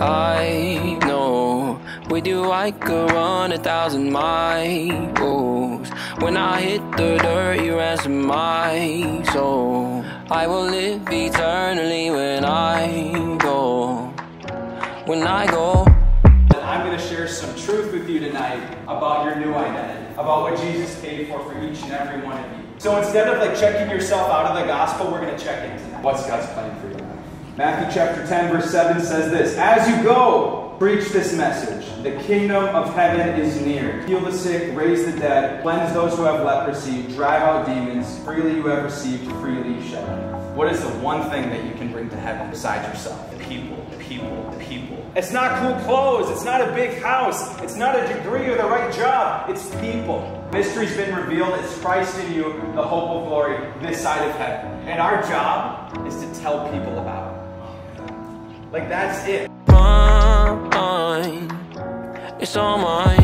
I know with you I could run a thousand miles. When I hit the dirt, you ransom my soul. I will live eternally when I go. When I go. I'm going to share some truth with you tonight about your new identity, about what Jesus paid for for each and every one of you. So instead of like checking yourself out of the gospel, we're going to check in. What's God's plan for you? Matthew chapter 10, verse 7 says this As you go, preach this message. The kingdom of heaven is near. Heal the sick, raise the dead, cleanse those who have leprosy, drive out demons. Freely you have received, freely you shall give. What is the one thing that you can bring to heaven besides yourself? People, the people, the people. It's not cool clothes. It's not a big house. It's not a degree or the right job. It's people. Mystery's been revealed. It's Christ in you, the hope of glory, this side of heaven. And our job is to tell people about it. Like that's it. Mine, it's all mine.